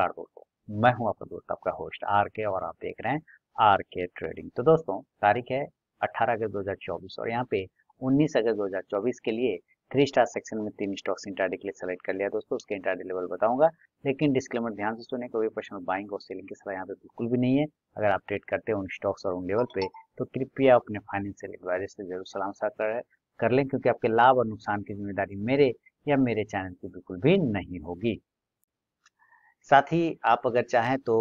नमस्कार दोस्तों मैं हूँ आपका दोस्त आपका होस्ट आर के और आप देख रहे हैं आर के ट्रेडिंग तो दोस्तों तारीख है 18 अगस्त 2024 और यहाँ पे 19 अगस्त 2024 के लिए थ्री स्टार सेक्शन में तीन स्टॉक्स इंटरडे के लिए सेलेक्ट कर लिया दोस्तों उसके इंटरडे लेवल बताऊँगा लेकिन डिस्क्लेमर ध्यान से सुने कोई पर्सनल बाइंग और सेलिंग की सलाह यहाँ पे बिल्कुल भी नहीं है। अगर आप ट्रेड करते हैं उन स्टॉक्स और उन लेवल पे तो कृपया अपने फाइनेंशियल एडवाइजर से ज़रूर सलाम कर, कर लें क्योंकि आपके लाभ और नुकसान की ज़िम्मेदारी मेरे या मेरे चैनल की बिल्कुल भी नहीं होगी। साथ ही आप अगर चाहें तो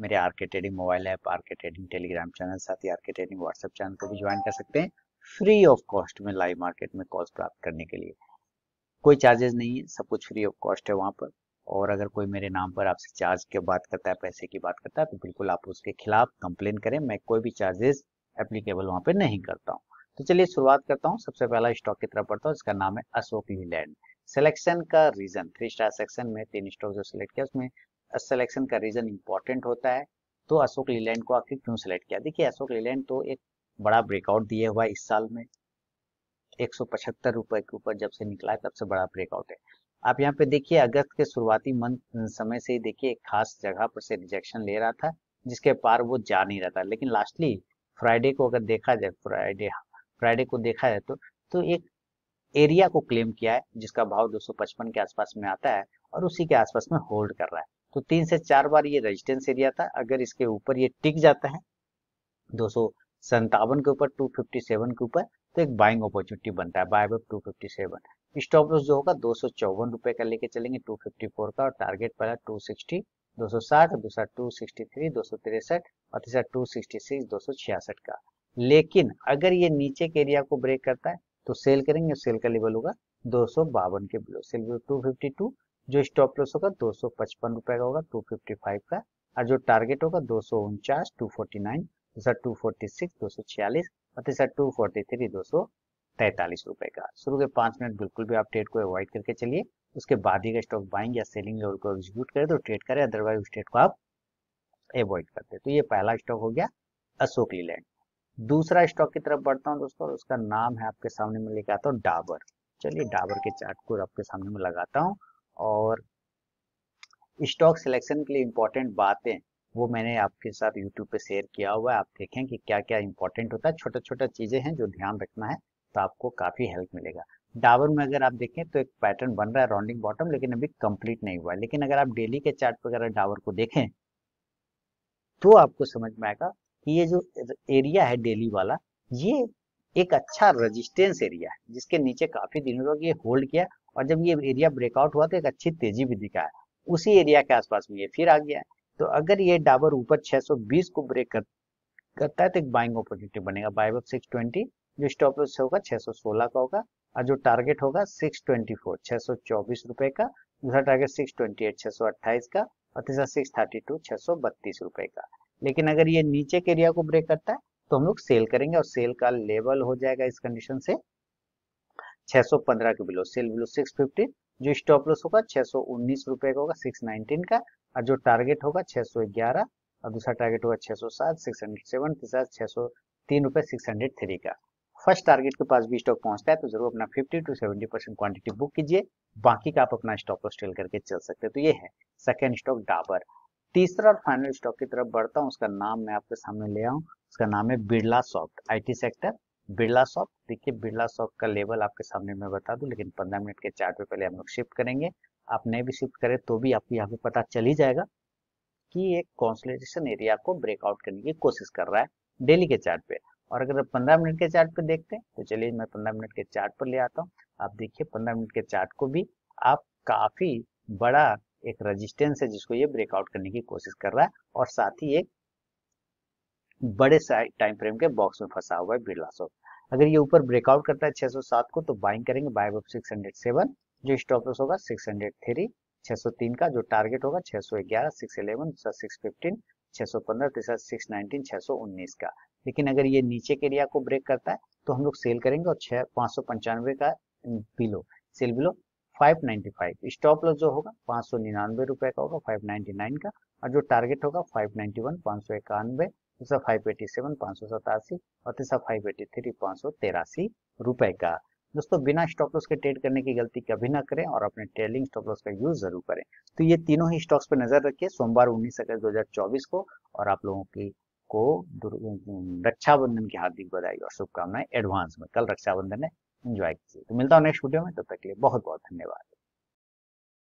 मेरे R K trading mobile app, R K trading Telegram channel, साथ ही R K trading WhatsApp channel को भी ज्वाइन कर सकते हैं, फ्री ऑफ़ कॉस्ट में लाइव मार्केट में कॉल्स प्राप्त करने के लिए। कोई चार्जेस नहीं है, सब कुछ फ्री ऑफ़ कॉस्ट है वहाँ पर। और अगर कोई मेरे नाम पर आपसे चार्ज की बात करता है, पैसे की बात करता है तो बिल्कुल आप उसके खिलाफ कंप्लेन करें, मैं कोई भी चार्जेस एप्लीकेबल वहाँ पर नहीं करता हूँ। तो चलिए शुरुआत करता हूँ। सबसे पहला स्टॉक की तरफ़ पढ़ता हूँ, इसका नाम है अशोक लीलैंड। सिलेक्शन का रीजन थ्री स्टार सेक्शन में तीन स्टॉक जो सिलेक्ट किया, उसमें सिलेक्शन का रीजन इंपॉर्टेंट होता है। तो अशोक लीलैंड को आखिर क्यों सिलेक्ट किया? देखिए, अशोक लीलैंड तो एक बड़ा ब्रेकआउट दिए हुआ इस साल में। एक सौ पचहत्तर रुपए के ऊपर जब से निकला है, तब से बड़ा ब्रेकआउट है। आप यहाँ पे देखिए, अगस्त के शुरुआती मंथ समय से ही देखिए, एक खास जगह पर से रिजेक्शन ले रहा था, जिसके पार वो जा नहीं रहा था। लेकिन लास्टली फ्राइडे को अगर देखा जाए फ्राइडे फ्राइडे को देखा जाए तो तो एक एरिया को क्लेम किया है जिसका भाव 255 के आसपास में आता है और उसी के आसपास में होल्ड कर रहा है तो तीन से चार बार ये रेजिस्टेंस एरिया था अगर इसके ऊपर ये टिक जाता है दो के ऊपर 257 के ऊपर तो एक बाइंग अपॉर्चुनिटी बनता है buy two fifty seven stop loss जो होगा दो सौ चौवन रुपए का लेके चलेंगे 254 का और टारगेट पहला 260 260 दूसरा 263 263 और तीसरा 266 266 का लेकिन अगर ये नीचे के एरिया को ब्रेक करता है तो सेल करेंगे, सेल का लेवल होगा दो सौ बावन के बिलो सेल टू जो स्टॉप लॉस होगा दो सौ पचपन रुपए का होगा टू फिफ्टी फाइव का। और जो टारगेट होगा दो सौ उनचास टू फोर्टी नाइन दूसरा टू फोर्टी सिक्स दो सौ छियालीस और तीसरा टू फोर्टी थ्री दो सौ तैतालीस रुपए का। शुरू के पाँच मिनट बिल्कुल भी आप ट्रेड को अवॉइड करके चलिए, उसके बाद ही का स्टॉक बाइंग या सेलिंग लेवल को एग्जीक्यूट करें तो ट्रेड करें अदरवाइज़ उस ट्रेड को आप अवॉइड करते तो ये पहला स्टॉक हो गया अशोक लीलैंड दूसरा स्टॉक की तरफ़ बढ़ता हूँ दोस्तों उसका नाम है आपके सामने में लेके आता हूँ डाबर चलिए डाबर के चार्ट को आपके सामने में लगाता हूँ, और स्टॉक सिलेक्शन के लिए इंपॉर्टेंट बातें, वो मैंने आपके साथ यूट्यूब पे शेयर किया हुआ है। आप देखें कि क्या क्या इंपॉर्टेंट होता है छोटा छोटा चीज़ें हैं जो ध्यान रखना है तो आपको काफ़ी हेल्प मिलेगा। डाबर में अगर आप देखें तो एक पैटर्न बन रहा है राउंडिंग बॉटम लेकिन अभी कंप्लीट नहीं हुआ है। लेकिन अगर आप डेली के चार्ट पर अगर डाबर को देखें तो आपको समझ में आएगा कि ये जो एरिया है डेली वाला ये एक अच्छा रजिस्टेंस एरिया है जिसके नीचे काफ़ी दिनों तक ये होल्ड किया और जब ये एरिया ब्रेकआउट हुआ तो एक अच्छी तेज़ी भी दिखा है। उसी एरिया के आसपास में ये फिर आ गया है। तो अगर ये डाबर ऊपर 620 को ब्रेक कर, करता है तो एक बाइंग अपॉर्चुनिटी बनेगा। बाय ऑफ़ 620 जो स्टॉप लॉस होगा 616 का होगा और जो टारगेट होगा 624 624 रुपए का। दूसरा टारगेट 628 628 का और तीसरा 632 632 रुपए का। लेकिन अगर ये नीचे के एरिया को ब्रेक करता है तो हम लोग सेल करेंगे और सेल का लेवल हो जाएगा इस कंडीशन से 615 के बिलो सेल बिलो 650 जो स्टॉप लॉस होगा, छह सौ उन्नीस रुपए का होगा 619 का। और जो टारगेट होगा 611 और दूसरा टारगेट होगा 607 607 तीसरा छह सौ तीन रुपए सिक्स हंड्रेड थ्री का। फ़र्स्ट टारगेट के पास भी स्टॉक पहुँचता है तो ज़रूर अपना 50 टू 70 परसेंट क्वांटिटी बुक कीजिए। बाकी का आप अपना स्टॉक लॉस टेल करके चल सकते हैं। तो ये है सेकेंड स्टॉक डाबर तीसरा और फाइनल स्टॉक की तरफ़ बढ़ता हूँ, उसका नाम मैं आपके सामने ले आऊँ। उसका नाम है Birla soft IT sector Birla soft. देखिए, बिरला सॉफ्ट का लेवल आपके सामने मैं बता दूँ, लेकिन पंद्रह मिनट के चार्ट पे पहले हम लोग शिफ्ट करेंगे। आप नहीं भी शिफ्ट करें तो भी आपको यहाँ पे पता चल ही जाएगा कि एक कॉन्सलेशन एरिया को ब्रेकआउट करने की कोशिश कर रहा है डेली के चार्ट पे। और अगर पंद्रह मिनट के चार्ट पे देखते हैं तो चलिए मैं पंद्रह मिनट के चार्ट पर ले आता हूँ। आप देखिए, पंद्रह मिनट के चार्ट को भी आप काफ़ी बड़ा एक रजिस्टेंस है जिसको ये ब्रेकआउट करने की कोशिश कर रहा है और साथ ही एक बड़े टाइम फ्रेम के बॉक्स में फंसा हुआ है बिरला सॉफ्ट अगर ये ऊपर ब्रेकआउट करता है 607 को तो बाइंग करेंगे बाय ऑफ़ 607 जो स्टॉप लॉस होगा 603 603 का, जो टारगेट होगा 611 611 दूसरा 615 615 तीसरा 619 619 का। लेकिन अगर ये नीचे के एरिया को ब्रेक करता है तो हम लोग सेल करेंगे और छह, पाँच सौ पंचानवे का below sell below 595 stop loss जो होगा, पाँच सौ निन्यानवे रुपए का होगा 599 का। और जो टारगेट होगा 591 पाँच सौ इक्यानवे दूसरा 587 पाँच सौ सतासी, और तीसरा 583 पाँच सौ तेरासी रुपए का। दोस्तों, बिना स्टॉप लॉस के ट्रेड करने की गलती कभी ना करें और अपने ट्रेलिंग स्टॉप लॉस का यूज़ ज़रूर करें। तो ये तीनों ही स्टॉक्स पर नज़र रखिए। सोमवार 19 अगस्त 2024 को और आप लोगों की, को रक्षाबंधन की हार्दिक बधाई और शुभकामनाएँ एडवांस में। कल रक्षाबंधन है। एंजॉय कीजिए। तो मिलता हूँ नेक्स्ट वीडियो में, तब तक के लिए बहुत बहुत धन्यवाद।